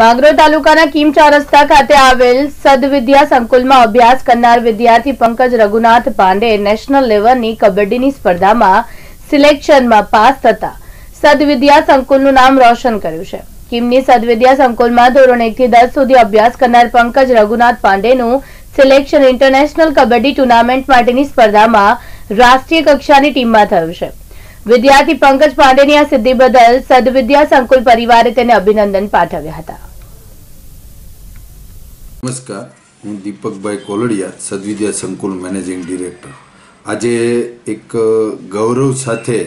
માંગરોળ તાલુકાના કિમચા રસ્તા ખાતે આવેલ સદવિદ્યા સંકુલમાં અભ્યાસ કરનાર વિદ્યાર્થી પંકજ રઘુનાથ પાંડે નેશનલ લેવલની કબડ્ડીની સ્પર્ધામાં સિલેક્શનમાં પાસ થતા સદવિદ્યા સંકુલનું નામ રોશન કર્યું છે. કિમની સદવિદ્યા સંકુલમાં ધોરણ એકથી દસ સુધી અભ્યાસ કરનાર પંકજ રઘુનાથ પાંડેનું સિલેક્શન ઇન્ટરનેશનલ કબડ્ડી ટુર્નામેન્ટ માટેની સ્પર્ધામાં રાષ્ટ્રીય કક્ષાની ટીમમાં થયું છે. વિદ્યાર્થી પંકજ પાંડેની આ સિદ્ધિ બદલ સદવિદ્યા સંકુલ પરિવારે તેને અભિનંદન પાઠવ્યા હતા. નમસ્કાર હું દીપકભાઈ કોલડિયા, સદવિદ્યા સંકુલ મેનેજિંગ ડિરેક્ટર. આજે એક ગૌરવ સાથે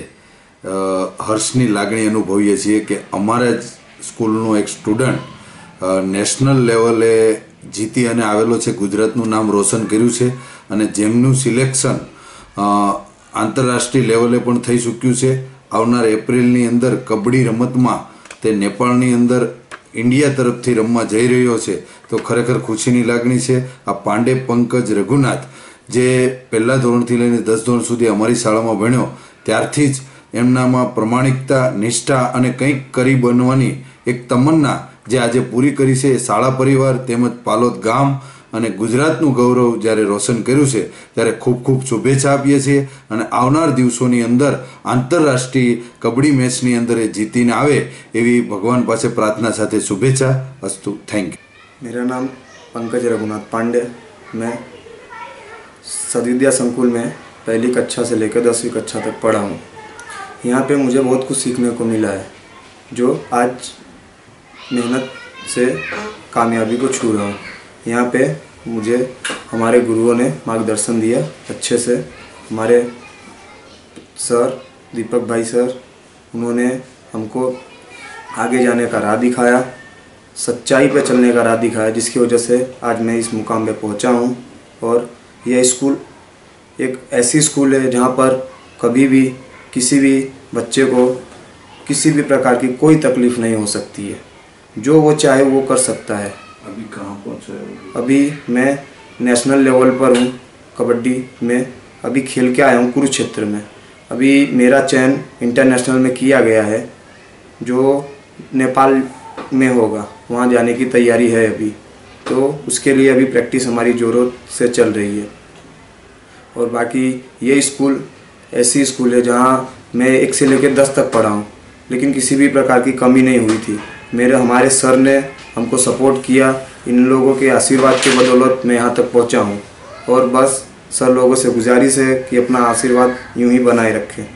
હર્ષની લાગણી અનુભવીએ છીએ કે અમારા જ સ્કૂલનો એક સ્ટુડન્ટ નેશનલ લેવલે જીતી અને આવેલો છે. ગુજરાતનું નામ રોશન કર્યું છે અને જેમનું સિલેક્શન આંતરરાષ્ટ્રીય લેવલે પણ થઈ ચૂક્યું છે. આવનાર એપ્રિલની અંદર કબડ્ડી રમતમાં તે નેપાળની અંદર ઇન્ડિયા તરફથી રમવા જઈ રહ્યો છે. તો ખરેખર ખુશીની લાગણી છે. આ પાંડે પંકજ રઘુનાથ, જે પહેલા ધોરણથી લઈને દસ ધોરણ સુધી અમારી શાળામાં ભણ્યો, ત્યારથી જ એમનામાં પ્રમાણિકતા, નિષ્ઠા અને કંઈક કરી બનવાની એક તમન્ના જે આજે પૂરી કરી છે એ શાળા પરિવાર તેમજ પાલોદ ગામ અને ગુજરાતનું ગૌરવ જ્યારે રોશન કર્યું છે, ત્યારે ખૂબ ખૂબ શુભેચ્છા આપીએ છીએ અને આવનાર દિવસોની અંદર આંતરરાષ્ટ્રીય કબડ્ડી મેચની અંદર એ જીતીને આવે એવી ભગવાન પાસે પ્રાર્થના સાથે શુભેચ્છા. અસ્તુ. થેન્ક યુ मेरा नाम पंकज रघुनाथ पांडे। मैं सदविद्या संकुल में पहली कक्षा से लेकर दसवीं कक्षा तक पढ़ा हूँ। यहाँ पे मुझे बहुत कुछ सीखने को मिला है, जो आज मेहनत से कामयाबी को छू रहा हूँ। यहाँ पे मुझे हमारे गुरुओं ने मार्गदर्शन दिया अच्छे से। हमारे सर, दीपक भाई सर, उन्होंने हमको आगे जाने का राह दिखाया। सच्चाई पे चलने का राह दिखाया जिसकी वजह से आज मैं इस मुकाम पे पहुँचा हूँ। और यह स्कूल एक ऐसी स्कूल है जहाँ पर कभी भी किसी भी बच्चे को किसी भी प्रकार की कोई तकलीफ़ नहीं हो सकती है। जो वो चाहे वो कर सकता है। अभी कहाँ पहुँचा अभी मैं नेशनल लेवल पर हूँ कबड्डी में। अभी खेल के आया हूँ कुरुक्षेत्र में। अभी मेरा चयन इंटरनेशनल में किया गया है जो नेपाल में होगा। वहाँ जाने की तैयारी है अभी। तो उसके लिए अभी प्रैक्टिस हमारी ज़ोरों से चल रही है। और बाकी ये स्कूल, ऐसी स्कूल है जहाँ मैं एक से लेकर दस तक पढ़ा हूँ। लेकिन किसी भी प्रकार की कमी नहीं हुई थी। मेरे, हमारे सर ने हमको सपोर्ट किया, इन लोगों के आशीर्वाद के बदौलत मैं यहाँ तक पहुँचा हूँ। और बस सर लोगों से गुजारिश है कि अपना आशीर्वाद यूँ ही बनाए रखें।